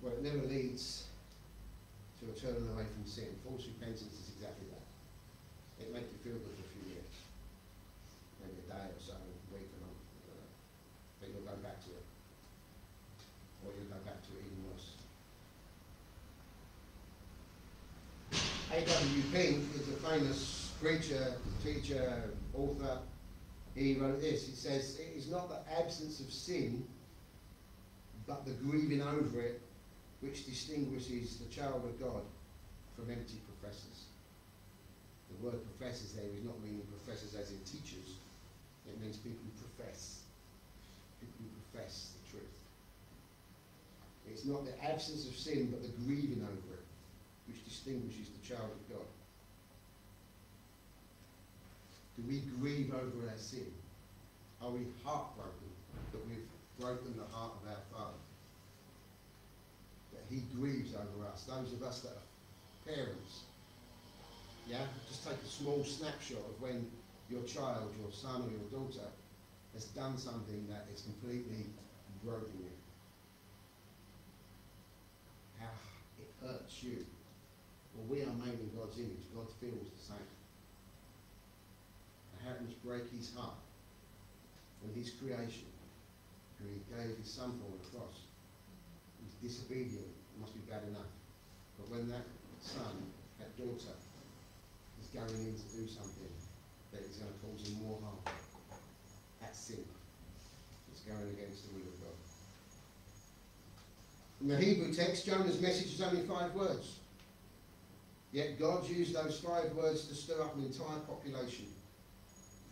well, it never leads to a turning away from sin. False repentance is exactly that. It makes you feel good for a few years, maybe a day or so, a week, a month, uh, but you'll go back to it. Or you'll go back to it even worse. A.W. Pink is a famous preacher, teacher, author. He wrote this. He says, It is not the absence of sin, but the grieving over it, which distinguishes the child of God from empty professors. The word professors there is not meaning professors as in teachers, it means people who profess. People who profess the truth. It's not the absence of sin, but the grieving over it which distinguishes the child of God. Do we grieve over our sin? Are we heartbroken that we've broken the heart of our Father? That He grieves over us. Those of us that are parents, yeah, just take a small snapshot of when your child, your son, or your daughter has done something that has completely broken you. How it hurts you. Well, we are made in God's image. God feels the same. How it break his heart when his creation, who he gave his son for on the cross, is disobedient. It must be bad enough. But when that son, that daughter, is going in to do something that is going to cause him more harm, that's sin. It's going against the will of God. In the Hebrew text, Jonah's message is only five words. Yet God used those five words to stir up an entire population.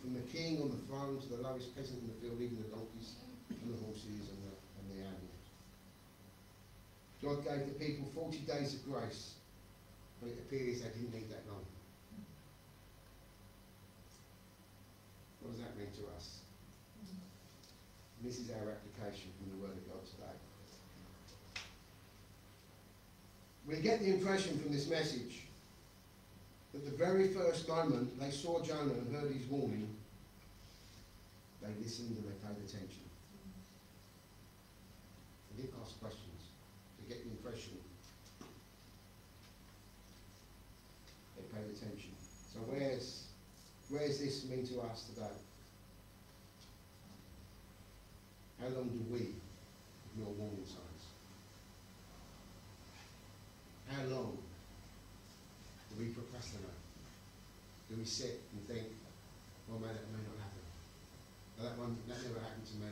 From the king on the throne to the lowest peasant in the field, even the donkeys and the horses and the, and the animals. God gave the people 40 days of grace, but it appears they didn't need that long. What does that mean to us? This is our application from the Word of God today. We get the impression from this message that the very first moment they saw Jonah and heard his warning, they listened and they paid attention. They didn't ask questions. They get the impression they paid attention. So where's where's this mean to us today? How long do we ignore warning signs? How long we procrastinate? Do we sit and think, well, man, that may not happen. That one, that never happened to me.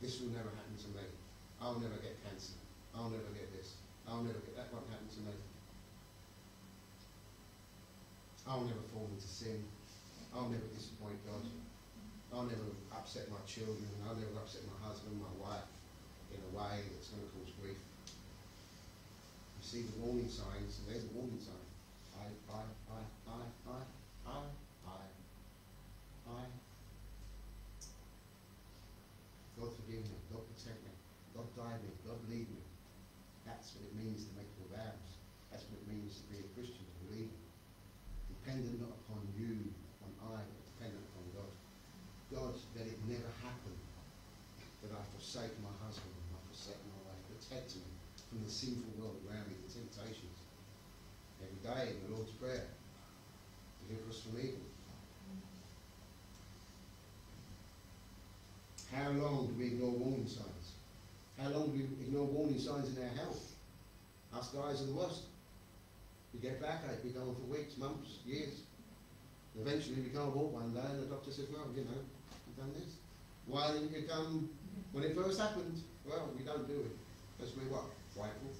This will never happen to me. I'll never get cancer. I'll never get this. I'll never get, that won't happen to me. I'll never fall into sin. I'll never disappoint God. I'll never upset my children. I'll never upset my husband, my wife in a way that's going to cause grief. See the warning signs, and there's a warning sign. I, I, I, I, I, I, I, I. God forgive me, God protect me, God guide me, God lead me. That's what it means to make your vows. That's what it means to be a Christian, to believe. Dependent not upon you, on I, but dependent upon God. God, let it never happen that I forsake my husband, I forsake my wife. Protect me from the sinful world around me, the temptations. Every day in the Lord's Prayer, deliver us from evil. How long do we ignore warning signs? How long do we ignore warning signs in our health? Us guys are the worst. We get backache, eh? we go on for weeks, months, years. Eventually we can't walk one day and the doctor says, well, you know, you've done this. Why didn't you come when it first happened? Well, we don't do it, because we're what, frightful?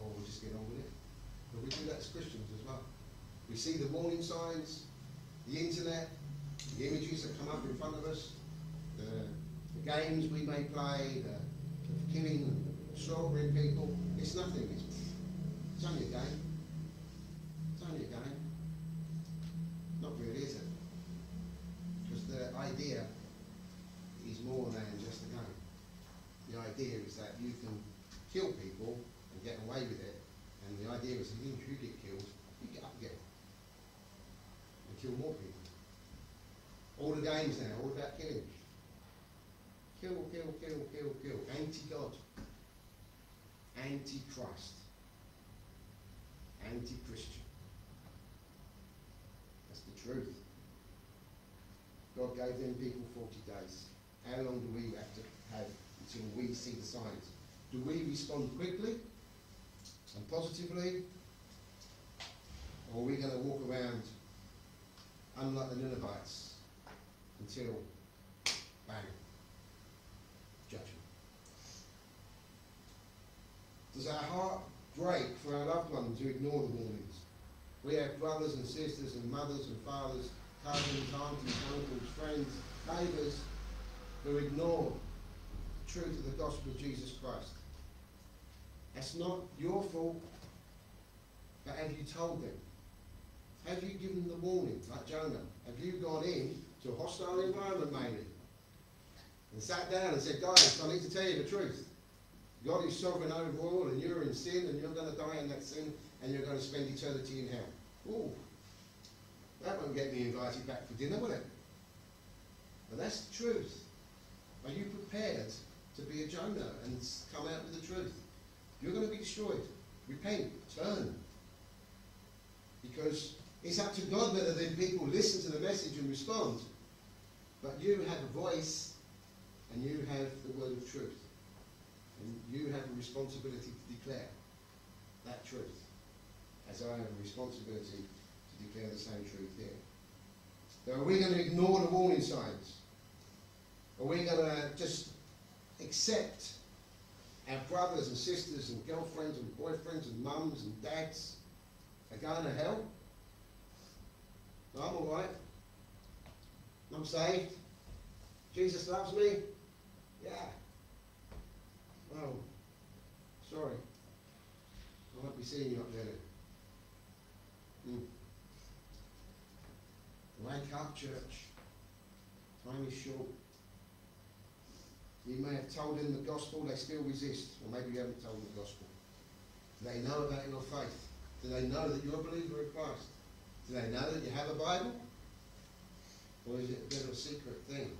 Or we just get on with it? But we do that as Christians as well. We see the warning signs, the internet, the images that come up in front of us, the, the games we may play, the, killing slaughtering people. It's nothing. It's, it's only a game. It's only a game. Not really, is it? Because the idea is more than just a game. The idea is that you can kill people and get away with it, and the idea is that if you get killed, you get up again and kill more people. All the games now, all about killing. Kill, kill, kill, kill, kill. Anti-God. Anti-Christ. Anti-Christian. That's the truth. God gave them people 40 days. How long do we have to have until we see the signs? Do we respond quickly and positively? Or are we going to walk around unlike the Ninevites until bang, judgment? Does our heart break for our loved ones who ignore the warnings? We have brothers and sisters and mothers and fathers, cousins, aunties, uncles, friends, neighbours who ignore the truth of the gospel of Jesus Christ. That's not your fault, but have you told them? Have you given the warning, like Jonah? Have you gone in to a hostile environment, maybe, and sat down and said, guys, I need to tell you the truth. God is sovereign over all, and you're in sin, and you're going to die in that sin, and you're going to spend eternity in hell. Ooh, that won't get me invited back for dinner, will it? But that's the truth. Are you prepared to be a Jonah and come out with the truth? You're going to be destroyed. Repent, turn. Because it's up to God whether the people listen to the message and respond. But you have a voice and you have the word of truth. And you have a responsibility to declare that truth. As I have a responsibility to declare the same truth here. So are we going to ignore the warning signs? Are we going to just accept our brothers and sisters and girlfriends and boyfriends and mums and dads are going to hell? No, I'm alright. I'm saved. Jesus loves me. Yeah. Oh, sorry. I won't be seeing you up there then. Hmm. Wake up, church. Time is short. You may have told them the gospel, they still resist. Or maybe you haven't told them the gospel. Do they know about your faith? Do they know that you're a believer in Christ? Do they know that you have a Bible? Or is it a bit of a secret thing?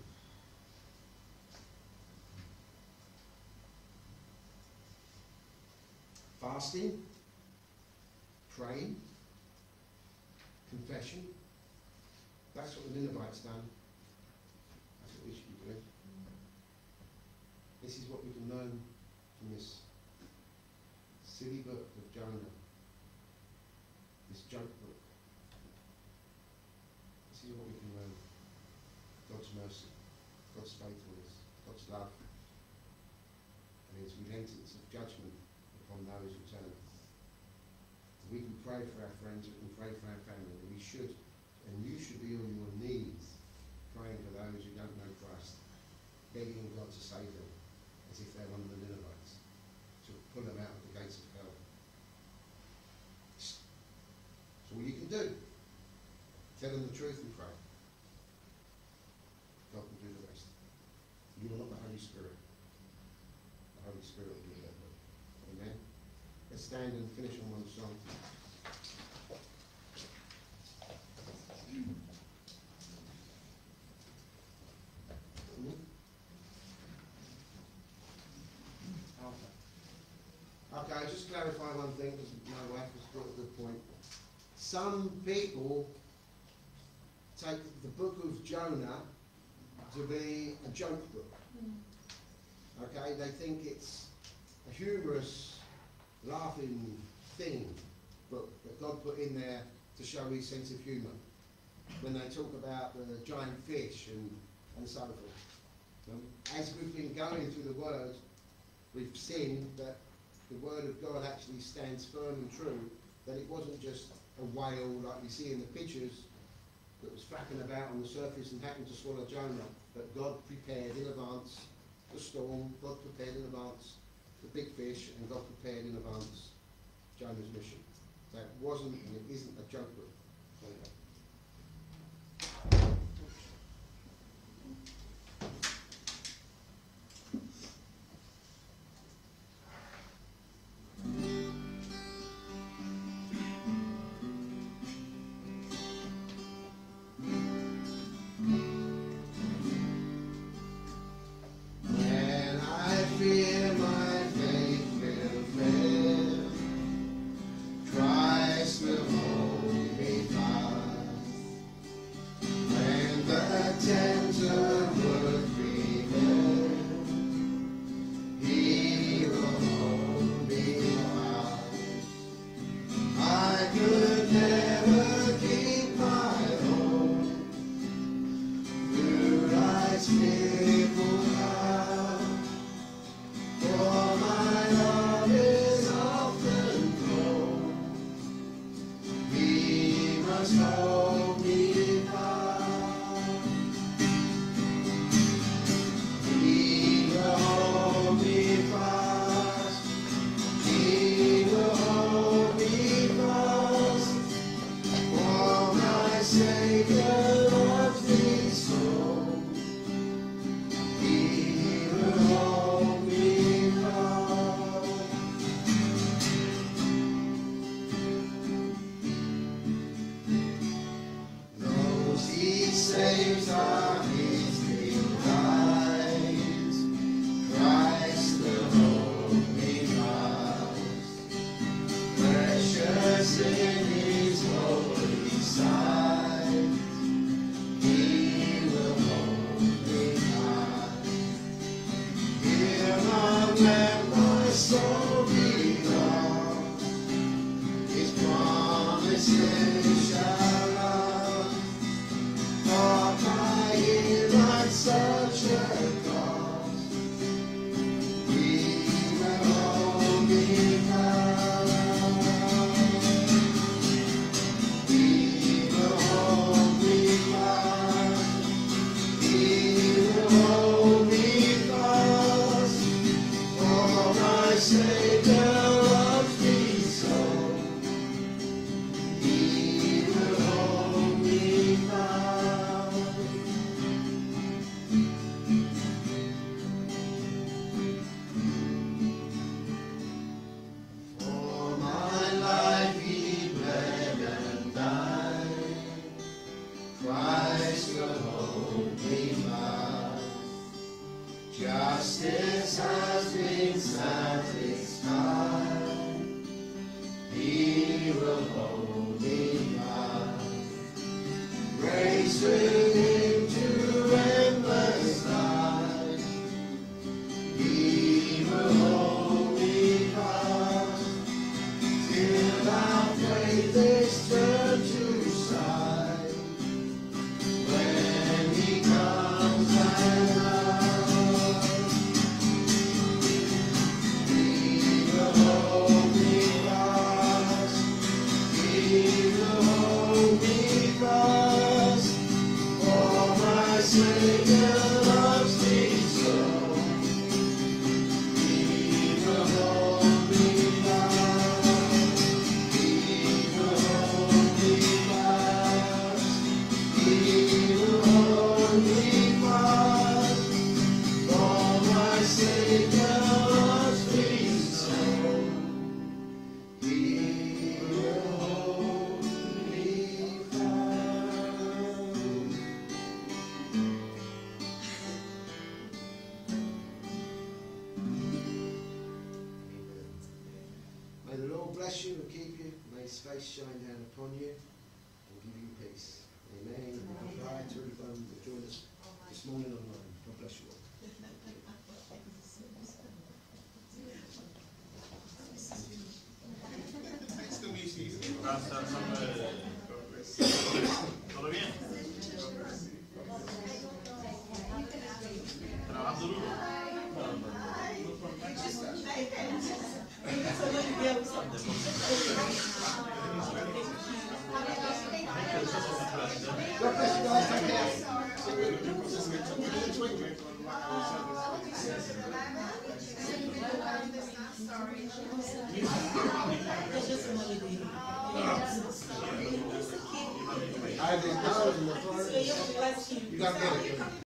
Fasting, praying, confession. That's what the Ninevites done. That's what we should be doing. This is what we can learn from this silly book of Jonah. This joke book. This is what we can learn. God's mercy, God's faithfulness, God's love, and his repentance of judgment upon those who turn. We can pray for our friends, we can pray for our family, and we should, and you should be on your knees praying for those who don't know Christ, begging God to save them, as if they're one of the Ninevites, to pull them out of the gates of hell. That's all you can do. Tell them the truth and pray. God will do the rest. You are not the Holy Spirit. The Holy Spirit will do that work. Amen. Let's stand and finish on one song. Hmm? Okay, I'll just clarify one thing, because my wife has brought a good point. Some people take the book of Jonah to be a joke book. Okay, they think it's a humorous, laughing thing but that God put in there to show his sense of humour. When they talk about the giant fish and, and so forth. Um, as we've been going through the Word, we've seen that the Word of God actually stands firm and true, that it wasn't just a whale like we see in the pictures that was flapping about on the surface and happened to swallow Jonah, but God prepared in advance the storm, God prepared in advance the big fish and got prepared in advance Jonah's mission. That wasn't and it isn't a joke with.